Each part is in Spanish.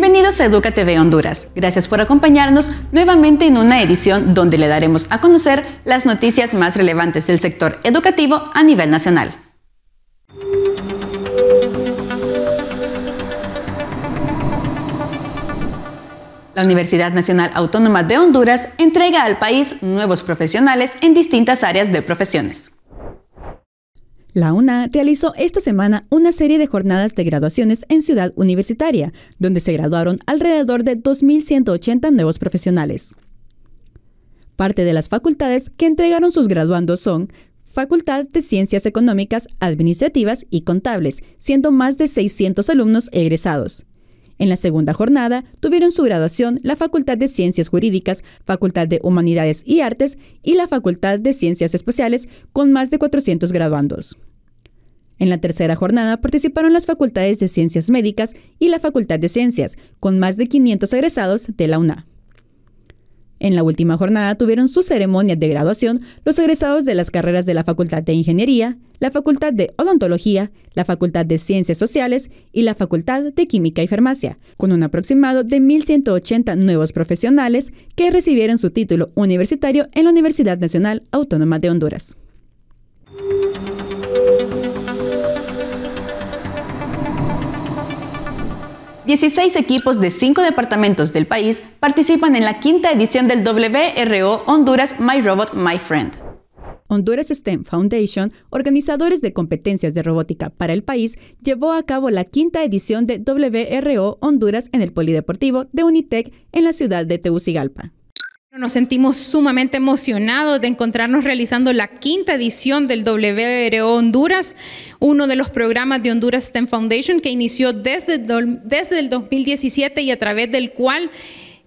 Bienvenidos a Educa TV Honduras. Gracias por acompañarnos nuevamente en una edición donde le daremos a conocer las noticias más relevantes del sector educativo a nivel nacional. La Universidad Nacional Autónoma de Honduras entrega al país nuevos profesionales en distintas áreas de profesiones. La UNA realizó esta semana una serie de jornadas de graduaciones en Ciudad Universitaria, donde se graduaron alrededor de 2.180 nuevos profesionales. Parte de las facultades que entregaron sus graduandos son Facultad de Ciencias Económicas, Administrativas y Contables, siendo más de 600 alumnos egresados. En la segunda jornada tuvieron su graduación la Facultad de Ciencias Jurídicas, Facultad de Humanidades y Artes y la Facultad de Ciencias Especiales con más de 400 graduandos. En la tercera jornada participaron las facultades de Ciencias Médicas y la Facultad de Ciencias, con más de 500 egresados de la UNA. En la última jornada tuvieron su ceremonia de graduación los egresados de las carreras de la Facultad de Ingeniería, la Facultad de Odontología, la Facultad de Ciencias Sociales y la Facultad de Química y Farmacia, con un aproximado de 1.180 nuevos profesionales que recibieron su título universitario en la Universidad Nacional Autónoma de Honduras. 16 equipos de cinco departamentos del país participan en la quinta edición del WRO Honduras My Robot My Friend. Honduras STEM Foundation, organizadores de competencias de robótica para el país, llevó a cabo la quinta edición de WRO Honduras en el Polideportivo de Unitec en la ciudad de Tegucigalpa. Nos sentimos sumamente emocionados de encontrarnos realizando la quinta edición del WRO Honduras, uno de los programas de Honduras STEM Foundation que inició desde, desde el 2017 y a través del cual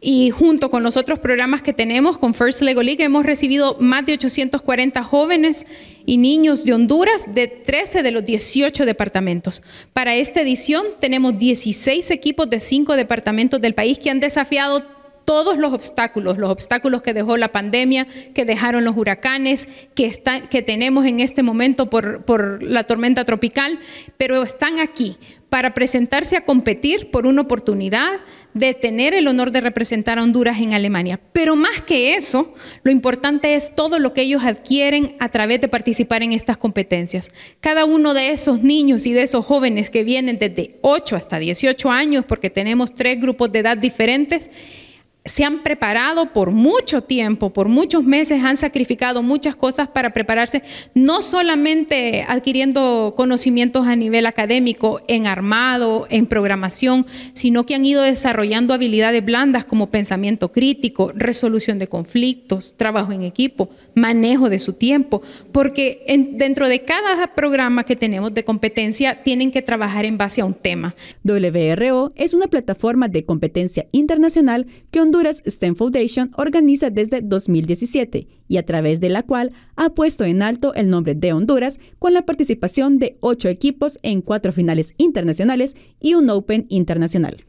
y junto con los otros programas que tenemos con First Lego League hemos recibido más de 840 jóvenes y niños de Honduras de 13 de los 18 departamentos. Para esta edición tenemos 16 equipos de 5 departamentos del país que han desafiado todos los obstáculos, los obstáculos que dejó la pandemia, que dejaron los huracanes, que, que tenemos en este momento por, por la tormenta tropical, pero están aquí para presentarse a competir por una oportunidad de tener el honor de representar a Honduras en Alemania. Pero más que eso, lo importante es todo lo que ellos adquieren a través de participar en estas competencias. Cada uno de esos niños y de esos jóvenes que vienen desde 8 hasta 18 años, porque tenemos tres grupos de edad diferentes, se han preparado por mucho tiempo, por muchos meses, han sacrificado muchas cosas para prepararse, no solamente adquiriendo conocimientos a nivel académico, en armado, en programación, sino que han ido desarrollando habilidades blandas como pensamiento crítico, resolución de conflictos, trabajo en equipo, manejo de su tiempo, porque dentro de cada programa que tenemos de competencia tienen que trabajar en base a un tema. WRO es una plataforma de competencia internacional que Honduras STEM Foundation organiza desde 2017 y a través de la cual ha puesto en alto el nombre de Honduras con la participación de ocho equipos en cuatro finales internacionales y un Open internacional.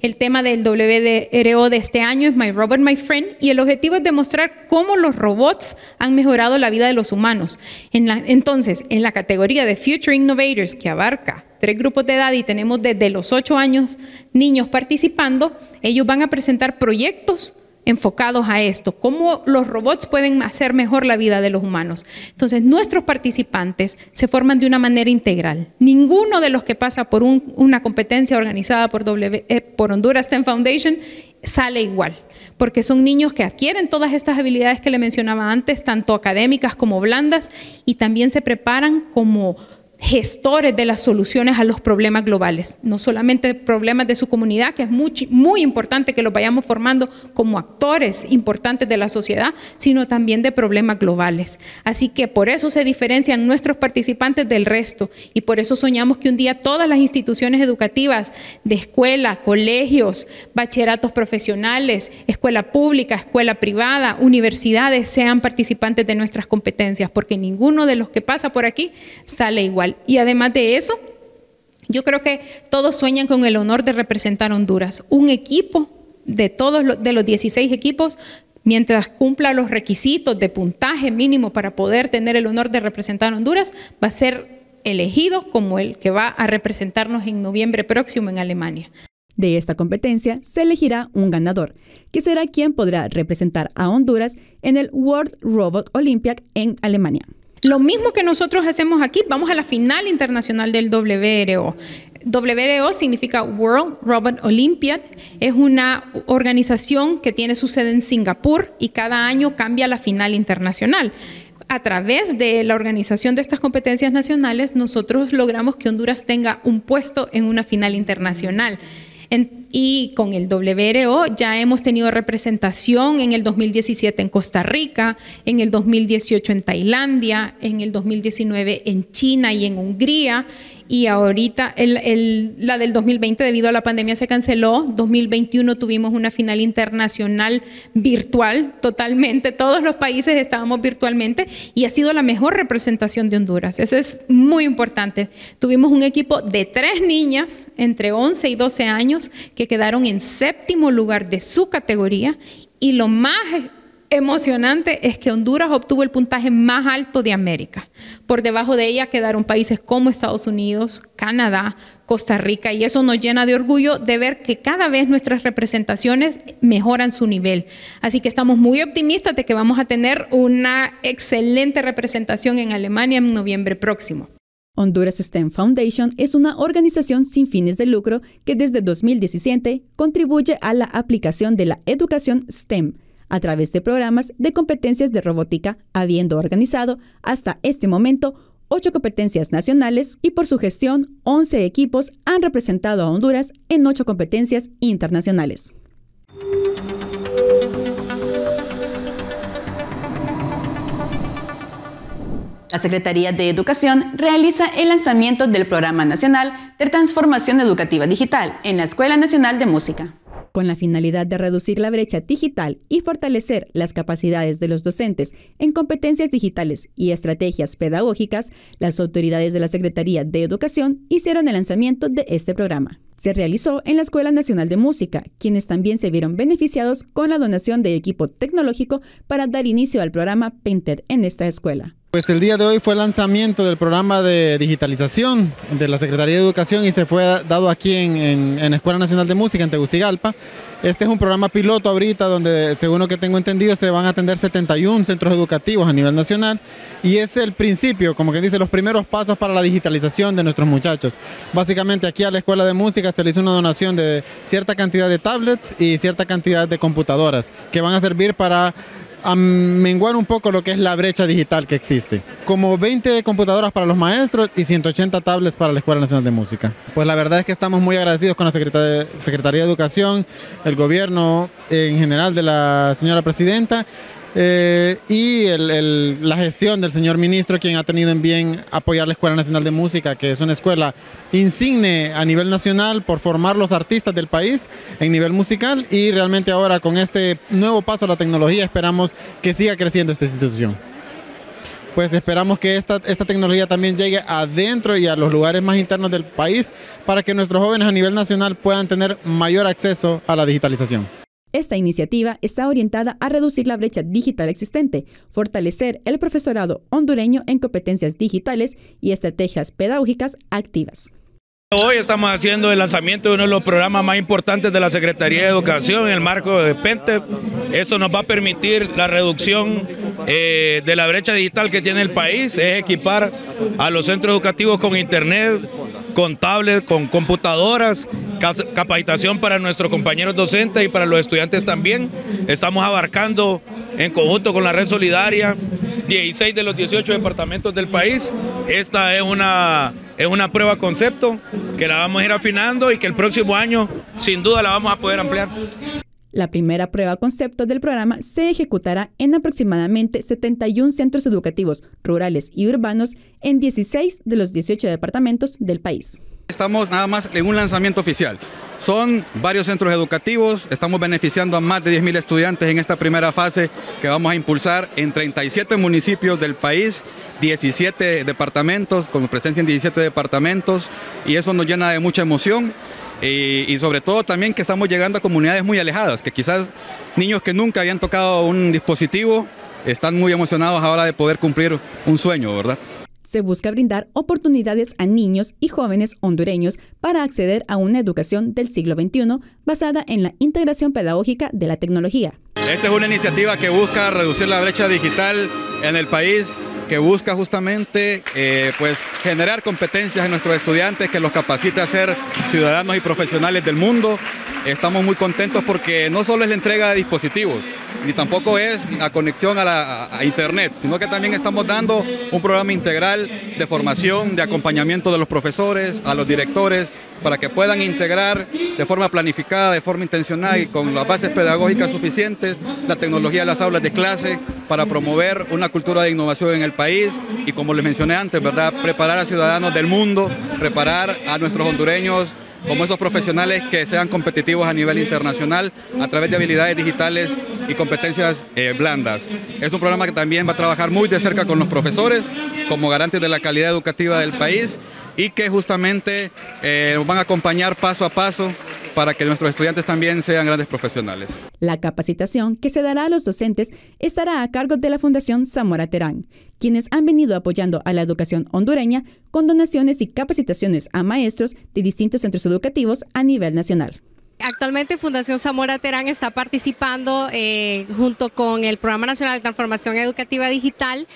El tema del WRO de este año es My Robot, My Friend y el objetivo es demostrar cómo los robots han mejorado la vida de los humanos. entonces, en la categoría de Future Innovators, que abarca tres grupos de edad y tenemos desde los ocho años niños participando, ellos van a presentar proyectos enfocados a esto, cómo los robots pueden hacer mejor la vida de los humanos. Entonces, nuestros participantes se forman de una manera integral. Ninguno de los que pasa por una competencia organizada por, eh, por Honduras STEM Foundation sale igual porque son niños que adquieren todas estas habilidades que le mencionaba antes, tanto académicas como blandas, y también se preparan como gestores de las soluciones a los problemas globales, no solamente problemas de su comunidad, que es muy, importante que los vayamos formando como actores importantes de la sociedad, sino también de problemas globales. Así que por eso se diferencian nuestros participantes del resto y por eso soñamos que un día todas las instituciones educativas de escuela, colegios, bachilleratos profesionales, escuela pública, escuela privada, universidades sean participantes de nuestras competencias, porque ninguno de los que pasa por aquí sale igual. Y además de eso, yo creo que todos sueñan con el honor de representar Honduras. Un equipo de todos los, de los 16 equipos, mientras cumpla los requisitos de puntaje mínimo para poder tener el honor de representar Honduras, va a ser elegido como el que va a representarnos en noviembre próximo en Alemania. De esta competencia se elegirá un ganador, que será quien podrá representar a Honduras en el World Robot Olympiad en Alemania. Lo mismo que nosotros hacemos aquí, vamos a la final internacional del WRO. WRO significa World Robot Olympiad. Es una organización que tiene su sede en Singapur y cada año cambia la final internacional. A través de la organización de estas competencias nacionales, nosotros logramos que Honduras tenga un puesto en una final internacional y con el WRO ya hemos tenido representación en el 2017 en Costa Rica, en el 2018 en Tailandia, en el 2019 en China y en Hungría y ahorita la del 2020 debido a la pandemia se canceló. 2021 tuvimos una final internacional virtual totalmente. Todos los países estábamos virtualmente y ha sido la mejor representación de Honduras. Eso es muy importante. Tuvimos un equipo de tres niñas entre 11 y 12 años que quedaron en séptimo lugar de su categoría y lo más emocionante es que Honduras obtuvo el puntaje más alto de América. Por debajo de ella quedaron países como Estados Unidos, Canadá, Costa Rica y eso nos llena de orgullo de ver que cada vez nuestras representaciones mejoran su nivel. Así que estamos muy optimistas de que vamos a tener una excelente representación en Alemania en noviembre próximo. Honduras STEM Foundation es una organización sin fines de lucro que desde 2017 contribuye a la aplicación de la educación STEM a través de programas de competencias de robótica, habiendo organizado hasta este momento ocho competencias nacionales y por su gestión 11 equipos han representado a Honduras en ocho competencias internacionales. La Secretaría de Educación realiza el lanzamiento del Programa Nacional de Transformación Educativa Digital en la Escuela Nacional de Música. Con la finalidad de reducir la brecha digital y fortalecer las capacidades de los docentes en competencias digitales y estrategias pedagógicas, las autoridades de la Secretaría de Educación hicieron el lanzamiento de este programa. Se realizó en la Escuela Nacional de Música, quienes también se vieron beneficiados con la donación de equipo tecnológico para dar inicio al programa Painted en esta escuela. Pues el día de hoy fue el lanzamiento del programa de digitalización de la Secretaría de Educación y se fue dado aquí en, la Escuela Nacional de Música en Tegucigalpa. Este es un programa piloto ahorita donde, según lo que tengo entendido, se van a atender 71 centros educativos a nivel nacional y es el principio, como que dice, los primeros pasos para la digitalización de nuestros muchachos. Básicamente aquí a la Escuela de Música se le hizo una donación de cierta cantidad de tablets y cierta cantidad de computadoras que van a servir para a menguar un poco lo que es la brecha digital que existe. Como 20 computadoras para los maestros y 180 tablets para la Escuela Nacional de Música. Pues la verdad es que estamos muy agradecidos con la Secretaría de Educación, el gobierno en general de la señora presidenta eh, y la gestión del señor ministro, quien ha tenido en bien apoyar la Escuela Nacional de Música, que es una escuela insigne a nivel nacional por formar los artistas del país en nivel musical y realmente ahora con este nuevo paso a la tecnología esperamos que siga creciendo esta institución. Pues esperamos que esta, esta tecnología también llegue adentro y a los lugares más internos del país para que nuestros jóvenes a nivel nacional puedan tener mayor acceso a la digitalización. Esta iniciativa está orientada a reducir la brecha digital existente, fortalecer el profesorado hondureño en competencias digitales y estrategias pedagógicas activas. Hoy estamos haciendo el lanzamiento de uno de los programas más importantes de la Secretaría de Educación en el marco de PENTE. Esto nos va a permitir la reducción eh, de la brecha digital que tiene el país, es equipar a los centros educativos con internet, con tablets, con computadoras, capacitación para nuestros compañeros docentes y para los estudiantes también. Estamos abarcando en conjunto con la Red Solidaria 16 de los 18 departamentos del país. Esta es una, es una prueba concepto que la vamos a ir afinando y que el próximo año sin duda la vamos a poder ampliar. La primera prueba concepto del programa se ejecutará en aproximadamente 71 centros educativos rurales y urbanos en 16 de los 18 departamentos del país. Estamos nada más en un lanzamiento oficial. Son varios centros educativos, estamos beneficiando a más de 10.000 estudiantes en esta primera fase que vamos a impulsar en 37 municipios del país, 17 departamentos, con presencia en 17 departamentos, y eso nos llena de mucha emoción y, sobre todo también que estamos llegando a comunidades muy alejadas, que quizás niños que nunca habían tocado un dispositivo están muy emocionados ahora de poder cumplir un sueño, ¿verdad? Se busca brindar oportunidades a niños y jóvenes hondureños para acceder a una educación del siglo XXI basada en la integración pedagógica de la tecnología. Esta es una iniciativa que busca reducir la brecha digital en el país, que busca justamente eh, pues, generar competencias en nuestros estudiantes, que los capacite a ser ciudadanos y profesionales del mundo. Estamos muy contentos porque no solo es la entrega de dispositivos, ni tampoco es la conexión a, la, Internet, sino que también estamos dando un programa integral de formación, de acompañamiento de los profesores, a los directores, para que puedan integrar de forma planificada, de forma intencional y con las bases pedagógicas suficientes la tecnología de las aulas de clase para promover una cultura de innovación en el país y como les mencioné antes, ¿verdad? preparar a ciudadanos del mundo, preparar a nuestros hondureños como esos profesionales que sean competitivos a nivel internacional a través de habilidades digitales y competencias eh, blandas. Es un programa que también va a trabajar muy de cerca con los profesores como garantes de la calidad educativa del país y que justamente eh, van a acompañar paso a paso para que nuestros estudiantes también sean grandes profesionales. La capacitación que se dará a los docentes estará a cargo de la Fundación Zamora Terán, quienes han venido apoyando a la educación hondureña con donaciones y capacitaciones a maestros de distintos centros educativos a nivel nacional. Actualmente Fundación Zamora Terán está participando eh, junto con el Programa Nacional de Transformación Educativa Digital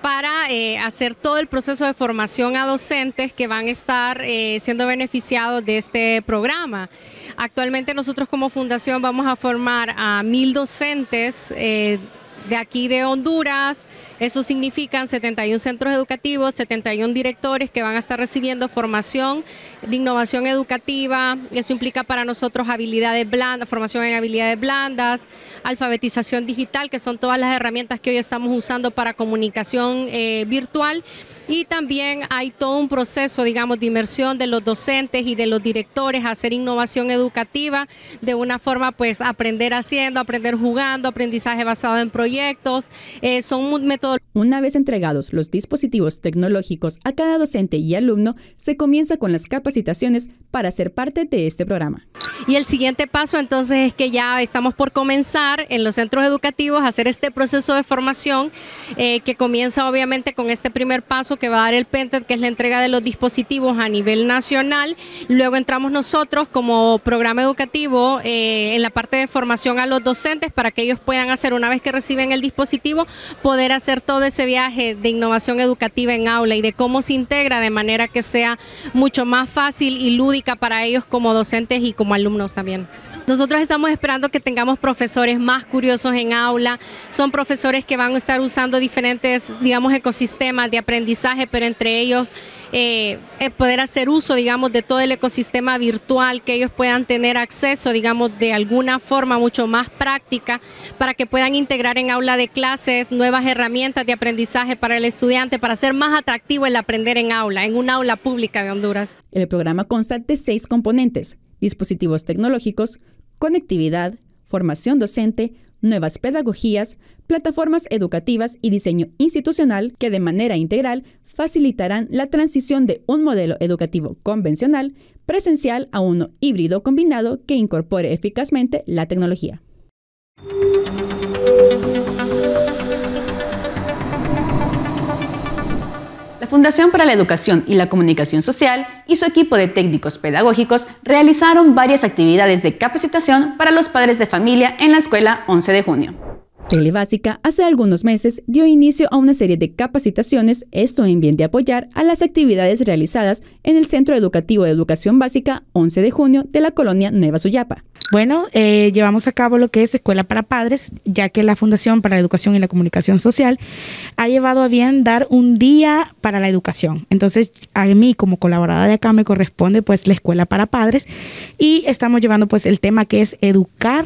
para eh, hacer todo el proceso de formación a docentes que van a estar eh, siendo beneficiados de este programa. Actualmente nosotros como fundación vamos a formar a mil docentes de aquí de Honduras. Eso significan 71 centros educativos, 71 directores que van a estar recibiendo formación de innovación educativa. Eso implica para nosotros habilidades blandas, formación en habilidades blandas, alfabetización digital, que son todas las herramientas que hoy estamos usando para comunicación eh, virtual y también hay todo un proceso, digamos, de inmersión de los docentes y de los directores a hacer innovación educativa de una forma, pues, aprender haciendo, aprender jugando, aprendizaje basado en proyectos. Eh, son. Una vez entregados los dispositivos tecnológicos a cada docente y alumno, se comienza con las capacitaciones para ser parte de este programa. Y el siguiente paso entonces es que ya estamos por comenzar en los centros educativos a hacer este proceso de formación eh, que comienza obviamente con este primer paso que va a dar el PENTED, que es la entrega de los dispositivos a nivel nacional. Luego entramos nosotros como programa educativo eh, en la parte de formación a los docentes para que ellos puedan hacer, una vez que reciben el dispositivo, poder hacer todo ese viaje de innovación educativa en aula y de cómo se integra de manera que sea mucho más fácil y lúdica para ellos como docentes y como alumnos también. Nosotros estamos esperando que tengamos profesores más curiosos en aula. Son profesores que van a estar usando diferentes, digamos, ecosistemas de aprendizaje, pero entre ellos eh, eh, poder hacer uso, digamos, de todo el ecosistema virtual, que ellos puedan tener acceso, digamos, de alguna forma mucho más práctica para que puedan integrar en aula de clases nuevas herramientas de aprendizaje para el estudiante, para hacer más atractivo el aprender en aula, en una aula pública de Honduras. El programa consta de seis componentes, dispositivos tecnológicos, conectividad, formación docente, nuevas pedagogías, plataformas educativas y diseño institucional que de manera integral facilitarán la transición de un modelo educativo convencional presencial a uno híbrido combinado que incorpore eficazmente la tecnología. Fundación para la Educación y la Comunicación Social y su equipo de técnicos pedagógicos realizaron varias actividades de capacitación para los padres de familia en la escuela 11 de junio. Telebásica hace algunos meses dio inicio a una serie de capacitaciones, esto en bien de apoyar a las actividades realizadas en el Centro Educativo de Educación Básica 11 de junio de la colonia Nueva Suyapa. Bueno, eh, llevamos a cabo lo que es Escuela para Padres, ya que la Fundación para la Educación y la Comunicación Social ha llevado a bien dar un día para la educación. Entonces, a mí como colaboradora de acá me corresponde pues la Escuela para Padres y estamos llevando pues el tema que es educar,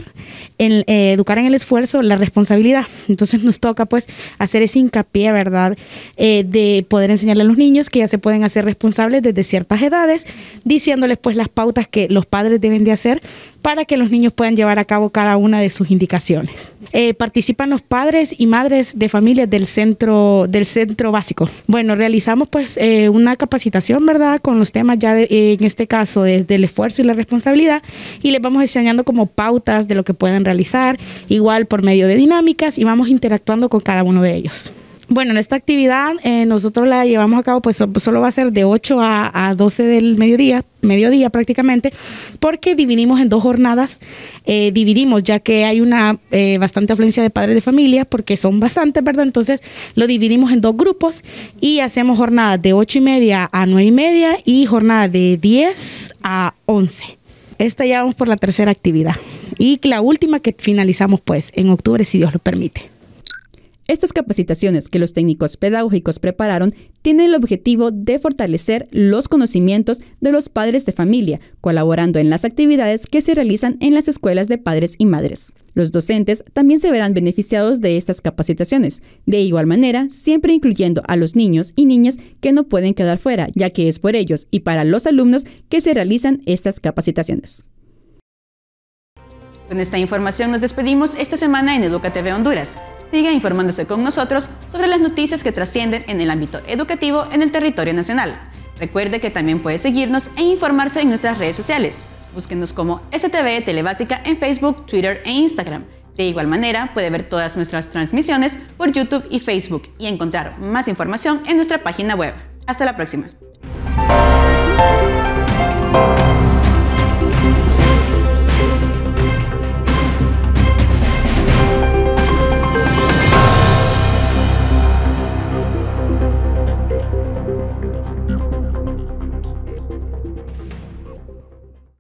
en, eh, educar en el esfuerzo, la responsabilidad. Entonces nos toca pues hacer ese hincapié, ¿verdad? Eh, de poder enseñarle a los niños que ya se pueden hacer responsables desde ciertas edades, diciéndoles pues las pautas que los padres deben de hacer para que los niños puedan llevar a cabo cada una de sus indicaciones. Eh, participan los padres y madres de familias del centro, del centro básico. Bueno, realizamos pues eh, una capacitación, ¿verdad? Con los temas ya en este caso desde el esfuerzo y la responsabilidad y les vamos enseñando como pautas de lo que pueden realizar, igual por medio de dinámicas y vamos interactuando con cada uno de ellos. Bueno, en esta actividad eh, nosotros la llevamos a cabo, pues so- solo va a ser de 8 a, a 12 del mediodía, mediodía prácticamente, porque dividimos en dos jornadas, eh, dividimos ya que hay una eh, bastante afluencia de padres de familia, porque son bastantes, ¿verdad? Entonces lo dividimos en dos grupos y hacemos jornadas de 8 y media a 9 y media y jornada de 10 a 11. Esta ya vamos por la tercera actividad. Y la última que finalizamos pues en octubre, si Dios lo permite. Estas capacitaciones que los técnicos pedagógicos prepararon tienen el objetivo de fortalecer los conocimientos de los padres de familia, colaborando en las actividades que se realizan en las escuelas de padres y madres. Los docentes también se verán beneficiados de estas capacitaciones, de igual manera, siempre incluyendo a los niños y niñas que no pueden quedar fuera, ya que es por ellos y para los alumnos que se realizan estas capacitaciones. Con esta información nos despedimos esta semana en EducaTV Honduras. Siga informándose con nosotros sobre las noticias que trascienden en el ámbito educativo en el territorio nacional. Recuerde que también puede seguirnos e informarse en nuestras redes sociales. Búsquenos como STV Telebásica en Facebook, Twitter e Instagram. De igual manera, puede ver todas nuestras transmisiones por YouTube y Facebook y encontrar más información en nuestra página web. Hasta la próxima.